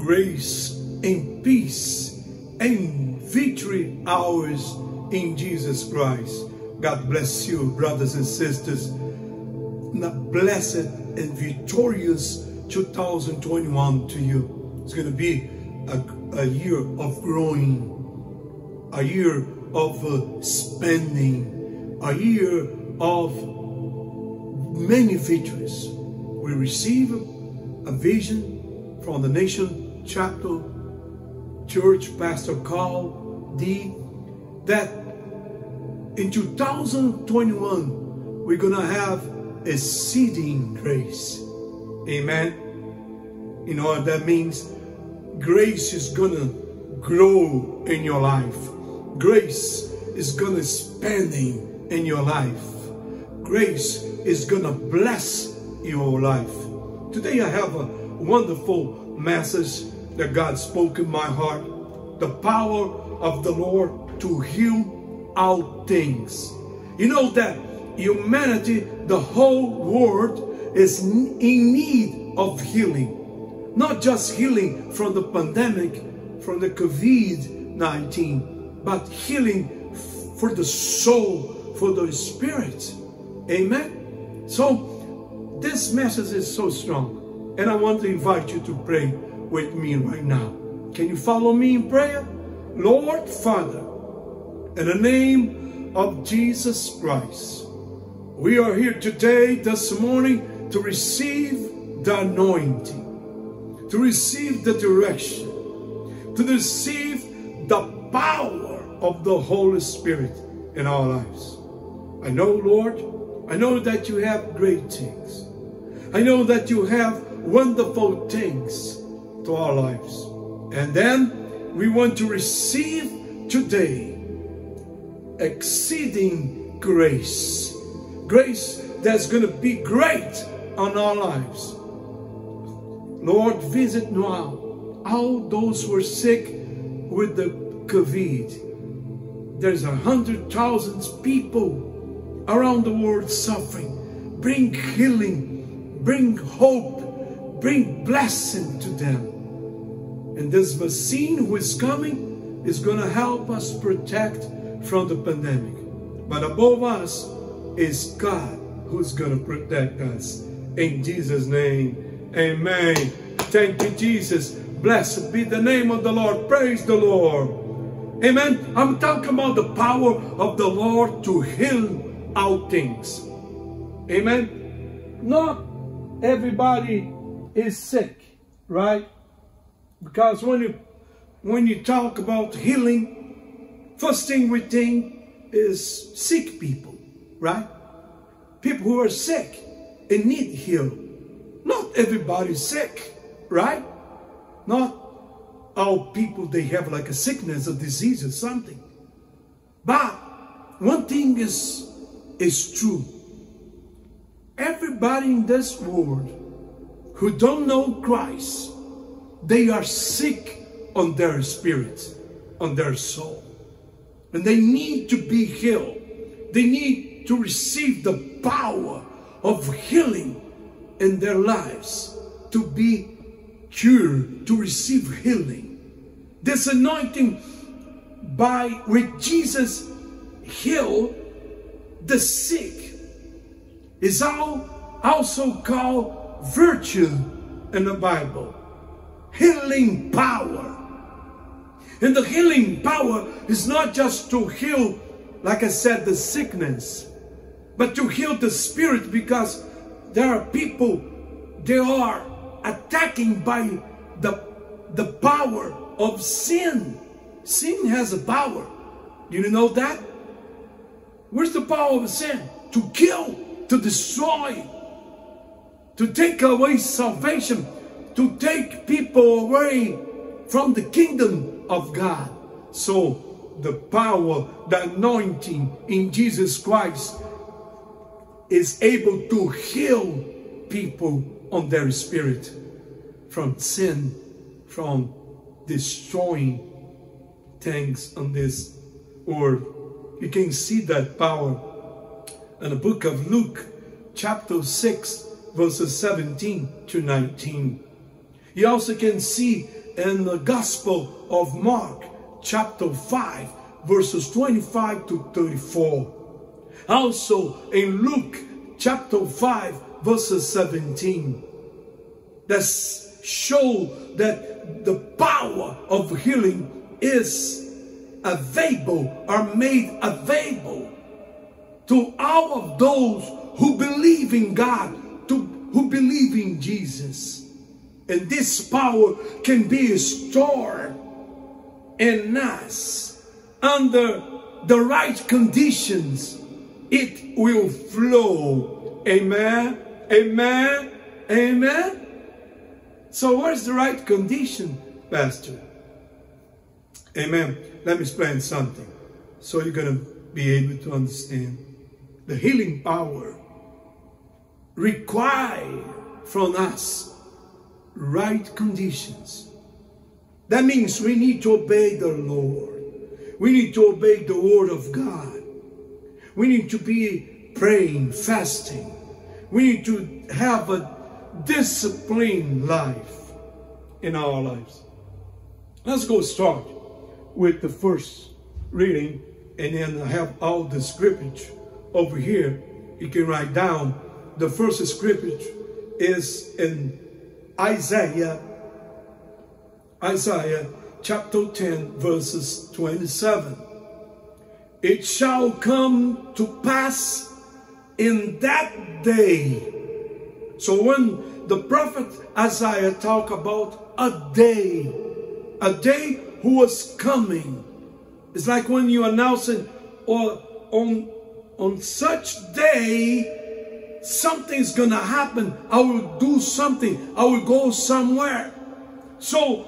grace and peace and victory ours in Jesus Christ. God bless you, brothers and sisters. And a blessed and victorious 2021 to you. It's going to be a, a year of growing, a year of uh, spending, a year of many victories. We receive a vision from the Nation Chapter Church Pastor Carl D. That in 2021 we're gonna have a seeding grace. Amen. You know what that means? Grace is gonna grow in your life. Grace is gonna spending in your life. Grace is gonna bless your life. Today I have a wonderful message that God spoke in my heart. The power of the Lord to heal all things. You know that humanity, the whole world is in need of healing. Not just healing from the pandemic, from the COVID-19, but healing for the soul, for the spirit. Amen? So, this message is so strong. And I want to invite you to pray with me right now. Can you follow me in prayer? Lord Father, in the name of Jesus Christ, we are here today, this morning, to receive the anointing, to receive the direction, to receive the power of the Holy Spirit in our lives. I know, Lord, I know that you have great things. I know that you have wonderful things to our lives. And then we want to receive today exceeding grace. Grace that's going to be great on our lives. Lord, visit now all those who are sick with the COVID. There's a hundred thousands people around the world suffering. Bring healing, bring hope, bring blessing to them. And this vaccine who is coming is going to help us protect from the pandemic. But above us is God who's going to protect us. In Jesus' name, amen. Thank you, Jesus. Blessed be the name of the Lord. Praise the Lord. Amen. I'm talking about the power of the Lord to heal all things. Amen. Not everybody is sick, right? Because when you when you talk about healing, first thing we think is sick people, right? People who are sick and need healing. Not everybody's sick, right? Not all people they have like a sickness, a disease or something. But one thing is is true. Everybody in this world who don't know Christ, they are sick on their spirit, on their soul. And they need to be healed. They need to receive the power of healing in their lives to be cured, to receive healing. This anointing by which Jesus healed the sick is also called virtue in the Bible. Healing power. And the healing power is not just to heal, like I said, the sickness, but to heal the spirit because there are people, they are attacking by the, the power of sin. Sin has a power. Do you know that? Where's the power of sin? To kill, to destroy, to take away salvation, to take people away from the kingdom of God. So the power, the anointing in Jesus Christ is able to heal people on their spirit from sin, from destroying things on this earth. You can see that power in the book of Luke, chapter 6, verses 17 to 19. You also can see in the Gospel of Mark, chapter 5, verses 25 to 34. Also in Luke, chapter 5, verses 17. That show that the power of healing is available, are made available to all of those who believe in God, to, who believe in Jesus. And this power can be stored in us under the right conditions. It will flow. Amen. Amen. Amen. So where's the right condition, Pastor? Amen. Let me explain something. So you're going to be able to understand. The healing power require from us right conditions. That means we need to obey the Lord. We need to obey the word of God. We need to be praying, fasting. We need to have a disciplined life in our lives. Let's go start with the first reading and then I have all the scripture over here. You can write down the first scripture is in Isaiah, Isaiah chapter 10 verses 27. It shall come to pass in that day. So when the prophet Isaiah talk about a day, a day who was coming, it's like when you announcing or on on such day something's gonna happen. I will do something. I will go somewhere. So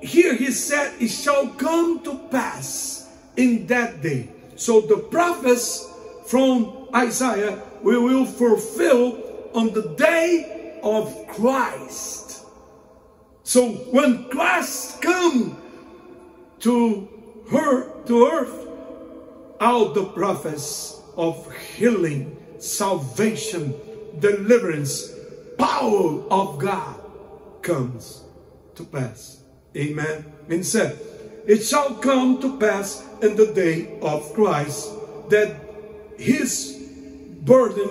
here he said, it shall come to pass in that day. So the prophets from Isaiah we will fulfill on the day of Christ. So when Christ come to her to earth, all the prophets of healing salvation, deliverance, power of God comes to pass. Amen. And said, It shall come to pass in the day of Christ that his burden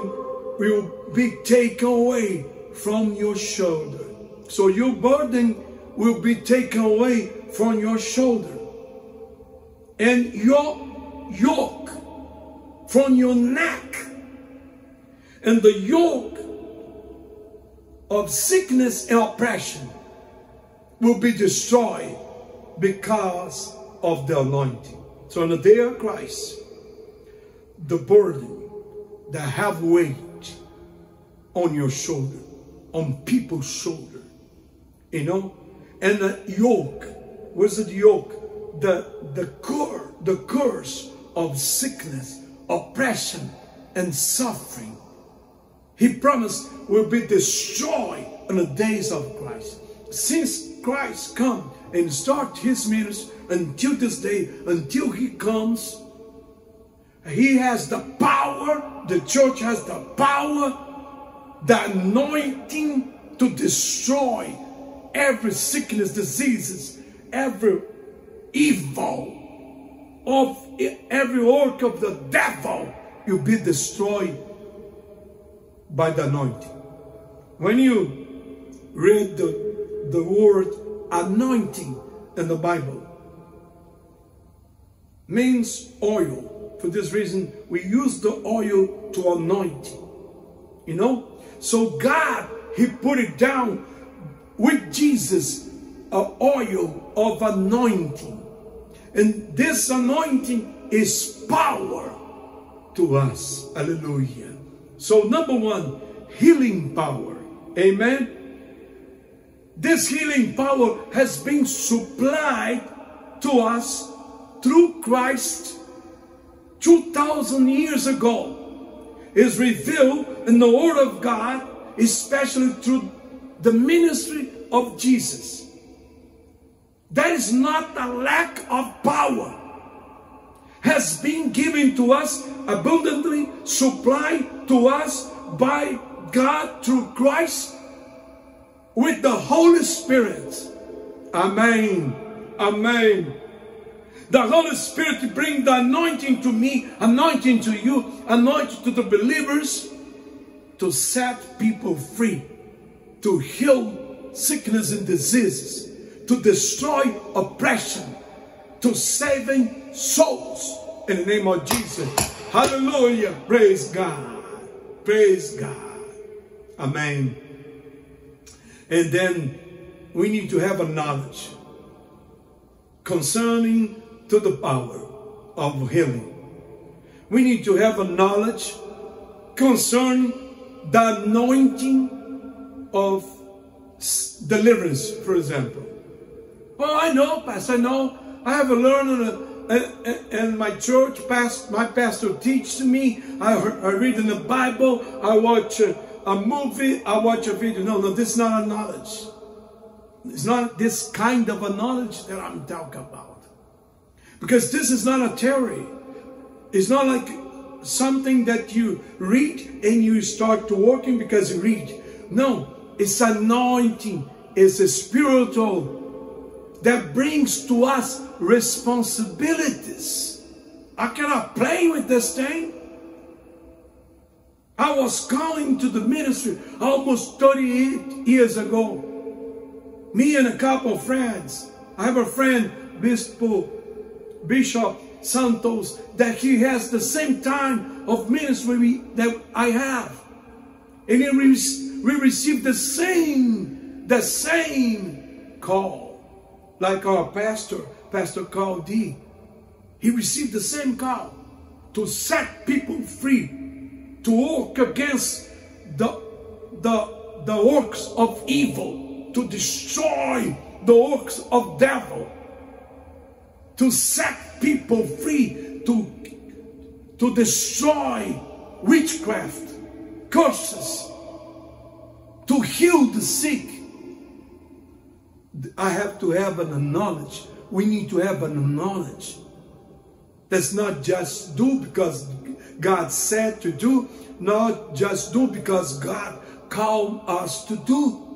will be taken away from your shoulder. So your burden will be taken away from your shoulder. And your yoke from your neck and the yoke of sickness and oppression will be destroyed because of the anointing. So on the day of Christ, the burden that have weight on your shoulder, on people's shoulder, you know, and the yoke, what's the yoke? The the cur, the curse of sickness, oppression, and suffering he promised will be destroyed in the days of Christ. Since Christ come and start his ministry until this day, until he comes, he has the power, the church has the power, the anointing to destroy every sickness, diseases, every evil of every work of the devil will be destroyed by the anointing. When you read the, the word anointing in the Bible, means oil. For this reason, we use the oil to anoint. You know? So God, He put it down with Jesus, oil of anointing. And this anointing is power to us. Hallelujah. So, number one, healing power. Amen. This healing power has been supplied to us through Christ 2,000 years ago. Is revealed in the Word of God, especially through the ministry of Jesus. That is not a lack of power has been given to us abundantly, supplied to us by God through Christ with the Holy Spirit. Amen. Amen. The Holy Spirit bring the anointing to me, anointing to you, anointing to the believers to set people free, to heal sickness and diseases, to destroy oppression, to saving souls in the name of Jesus. Hallelujah. Praise God. Praise God. Amen. And then we need to have a knowledge concerning to the power of healing. We need to have a knowledge concerning the anointing of deliverance, for example. Well, I know, Pastor, I know. I have a learner and my church, past, my pastor teaches me. I, I read in the Bible. I watch a, a movie. I watch a video. No, no, this is not a knowledge. It's not this kind of a knowledge that I'm talking about. Because this is not a theory. It's not like something that you read and you start to working because you read. No, it's anointing. It's a spiritual that brings to us responsibilities. I cannot play with this thing. I was calling to the ministry almost 38 years ago. Me and a couple of friends. I have a friend, Bishop, Bishop Santos, that he has the same time of ministry that I have. And we received the same, the same call like our pastor, Pastor Carl D. He received the same call to set people free, to work against the, the, the works of evil, to destroy the works of devil, to set people free, to, to destroy witchcraft, curses, to heal the sick, I have to have an knowledge. We need to have an knowledge. That's not just do because God said to do, not just do because God called us to do.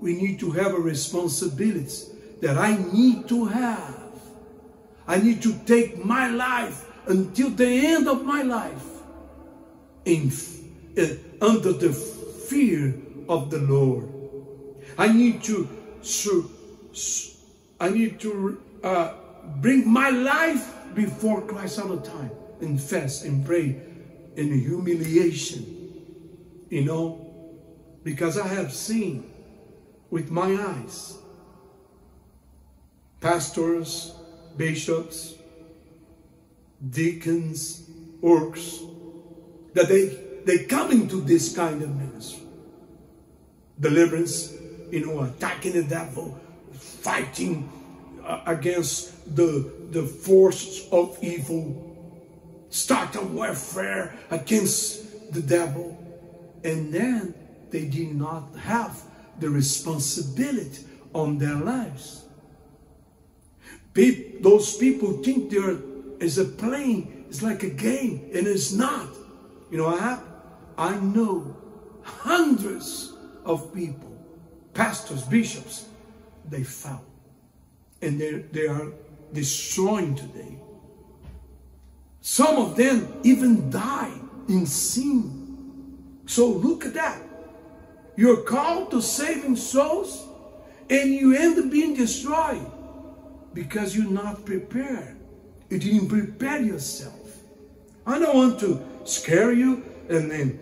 We need to have a responsibility that I need to have. I need to take my life until the end of my life in, uh, under the fear of the Lord. I need to so, so I need to uh, bring my life before Christ all the time and fast and pray in humiliation. You know, because I have seen with my eyes pastors, bishops, deacons, works, that they, they come into this kind of ministry. Deliverance, you know, attacking the devil, fighting uh, against the, the forces of evil, start a warfare against the devil. And then they did not have the responsibility on their lives. Pe those people think there is a plane, it's like a game, and it's not. You know what happened? I know hundreds of people pastors, bishops, they fell. And they, they are destroying today. Some of them even die in sin. So look at that. You're called to saving souls and you end up being destroyed because you're not prepared. You didn't prepare yourself. I don't want to scare you and then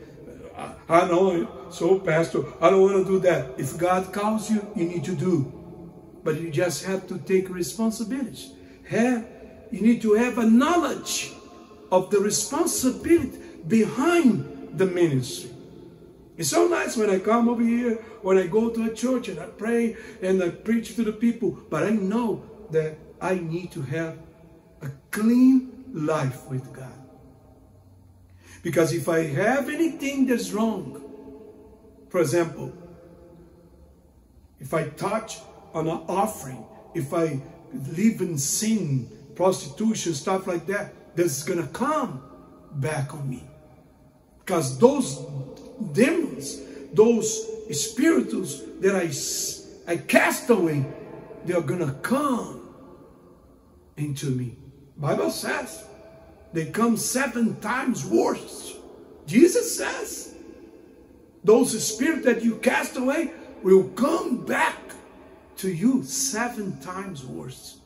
I know, so Pastor, I don't want to do that. If God calls you, you need to do. But you just have to take responsibility. Have, you need to have a knowledge of the responsibility behind the ministry. It's so nice when I come over here, when I go to a church and I pray and I preach to the people, but I know that I need to have a clean life with God. Because if I have anything that's wrong, for example, if I touch on an offering, if I live in sin, prostitution, stuff like that, that's going to come back on me. Because those demons, those spirits that I, I cast away, they are gonna come into me. Bible says they come seven times worse. Jesus says those spirits that you cast away will come back to you seven times worse.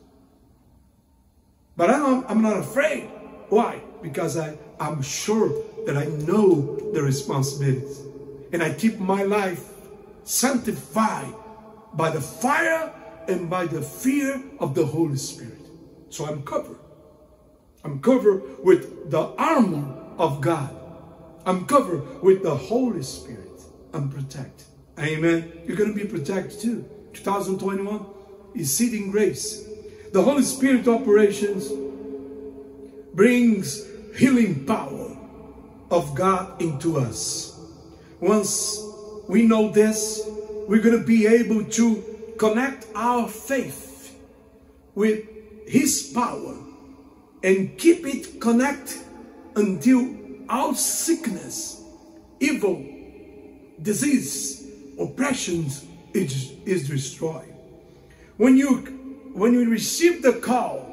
But I'm, I'm not afraid. Why? Because I, I'm sure that I know the responsibilities. And I keep my life sanctified by the fire and by the fear of the Holy Spirit. So I'm covered. I'm covered with the armor of God. I'm covered with the Holy Spirit. I'm protected. Amen. You're going to be protected too. 2021 is seeding grace. The Holy Spirit operations brings healing power of God into us. Once we know this, we're going to be able to connect our faith with His power and keep it connected until all sickness, evil, disease, oppressions is, is destroyed. When you when you receive the call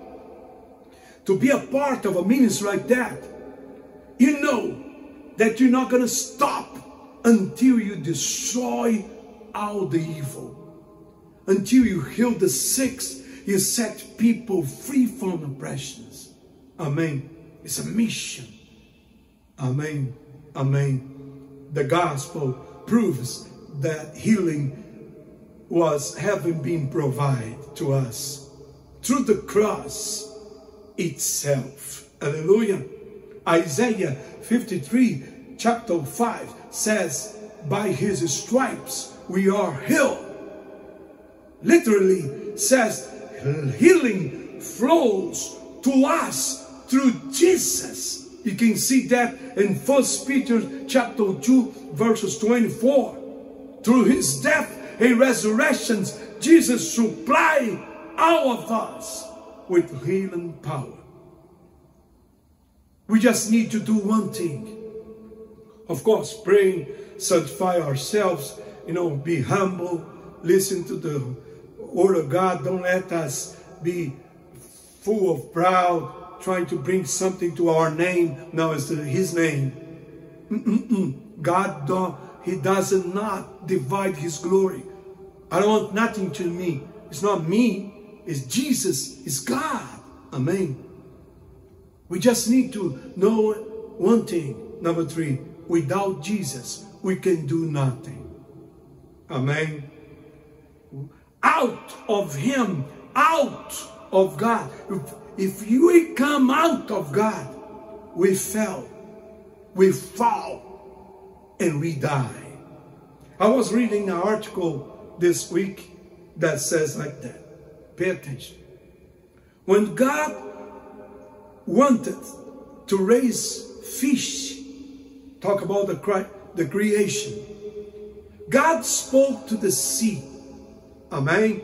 to be a part of a ministry like that, you know that you're not going to stop until you destroy all the evil. Until you heal the sick, you set people free from oppressions. Amen. It's a mission. Amen. Amen. The gospel proves that healing was having been provided to us through the cross itself. Hallelujah. Isaiah 53, chapter 5 says, By his stripes we are healed. Literally says, healing flows to us through Jesus. You can see that in First Peter chapter 2, verses 24. Through his death and resurrections, Jesus supplied all of us with healing power. We just need to do one thing. Of course, praying, sanctify ourselves, you know, be humble, listen to the word of God. Don't let us be full of proud, trying to bring something to our name. No, it's his name. Mm -mm -mm. God don't, he does not divide his glory. I don't want nothing to me. It's not me. It's Jesus. It's God. Amen. We just need to know one thing. Number three, without Jesus, we can do nothing. Amen. Out of Him, out of God. If, we come out of God, we fell, we fall, and we die. I was reading an article this week that says like that. Pay attention. When God wanted to raise fish, talk about the, the creation, God spoke to the sea. Amen.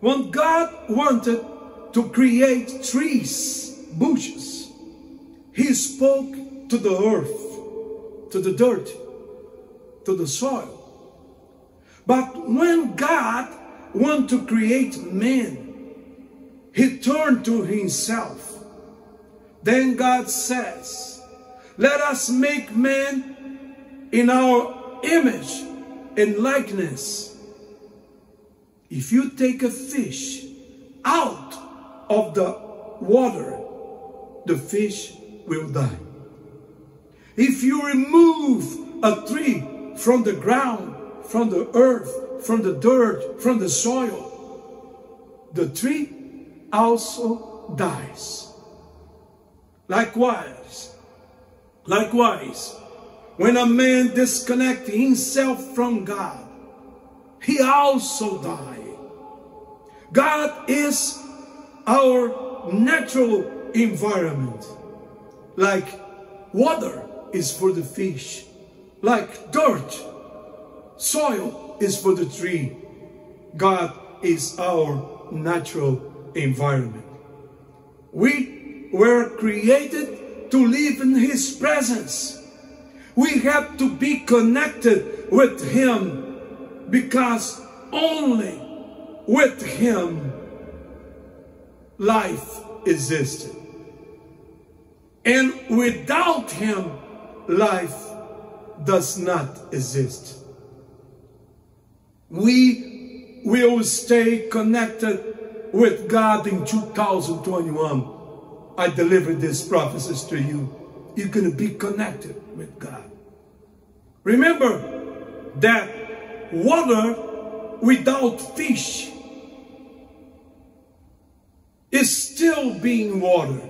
When God wanted to create trees, bushes, He spoke to the earth, to the dirt, to the soil. But when God wanted to create man, He turned to Himself. Then God says, Let us make man in our image and likeness. If you take a fish out of the water, the fish will die. If you remove a tree from the ground, from the earth, from the dirt, from the soil, the tree also dies. Likewise, likewise, when a man disconnects himself from God, he also dies. God is our natural environment. Like water is for the fish. Like dirt, soil is for the tree. God is our natural environment. We were created to live in His presence. We have to be connected with Him because only with him life existed. And without him, life does not exist. We will stay connected with God in 2021. I deliver these prophecies to you. You're going to be connected with God. Remember that water without fish is still being water,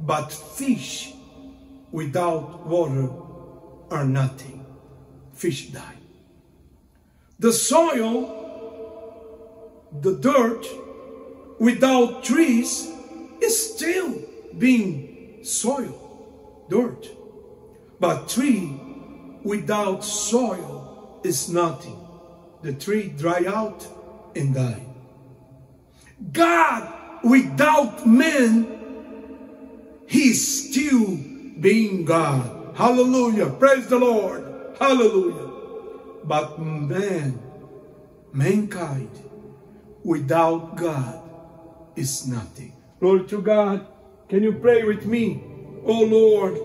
but fish without water are nothing. Fish die. The soil, the dirt, without trees is still being soil, dirt. But tree without soil is nothing. The tree dry out and die. God without man, he's still being God. Hallelujah. Praise the Lord. Hallelujah. But man, mankind, without God is nothing. Glory to God. Can you pray with me? Oh Lord,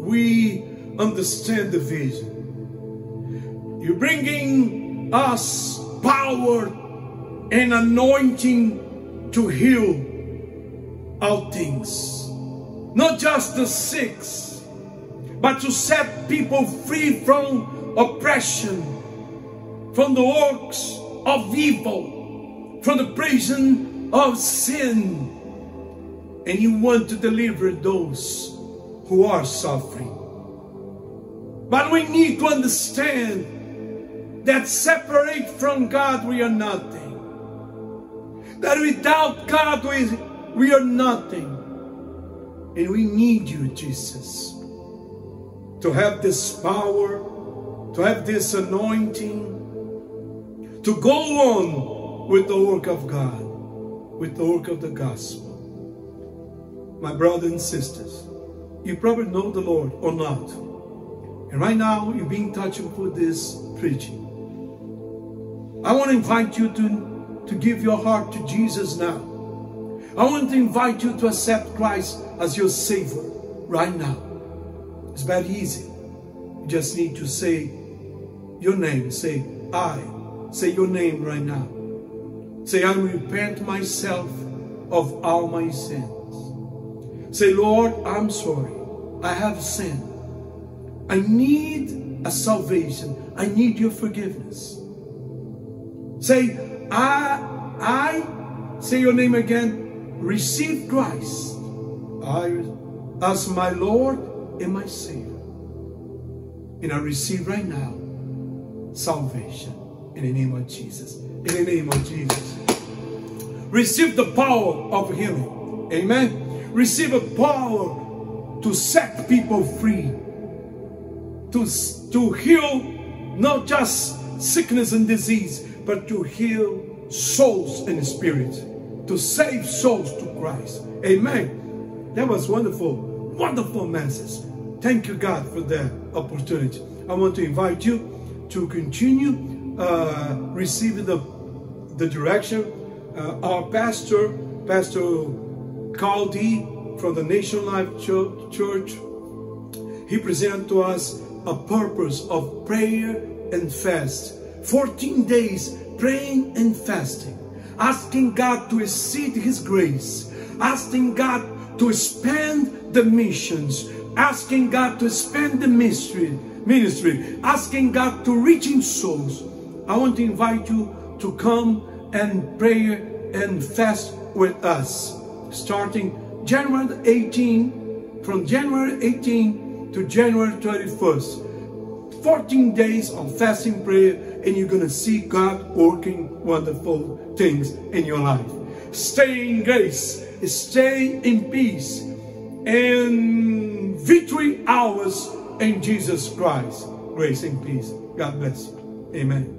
we understand the vision. You're bringing us power and anointing to heal all things. Not just the sick, but to set people free from oppression, from the works of evil, from the prison of sin. And you want to deliver those who are suffering. But we need to understand that separate from God we are nothing. That without God we, we are nothing. And we need you, Jesus, to have this power, to have this anointing, to go on with the work of God, with the work of the gospel. My brothers and sisters, you probably know the Lord or not. And right now, you're being touched with this preaching. I want to invite you to, to give your heart to Jesus now. I want to invite you to accept Christ as your Savior right now. It's very easy. You just need to say your name. Say, I. Say your name right now. Say, I repent myself of all my sins. Say, Lord, I'm sorry. I have sinned. I need a salvation. I need your forgiveness. Say, I, I, say your name again, receive Christ I, as my Lord and my Savior. And I receive right now salvation in the name of Jesus. In the name of Jesus. Receive the power of healing. Amen. Receive a power to set people free. To, to heal not just sickness and disease, but to heal souls and spirits. To save souls to Christ. Amen. That was wonderful. Wonderful message. Thank you, God, for that opportunity. I want to invite you to continue uh, receiving the, the direction. Uh, our pastor, Pastor Caldi from the Nation Life Church, he presented to us a purpose of prayer and fast. 14 days praying and fasting, asking God to exceed His grace, asking God to expand the missions, asking God to expand the ministry, ministry, asking God to reach in souls. I want to invite you to come and pray and fast with us, starting January 18, from January 18 to January 31st. 14 days of fasting prayer and you're going to see God working wonderful things in your life. Stay in grace, stay in peace, and victory ours in Jesus Christ. Grace and peace. God bless you. Amen.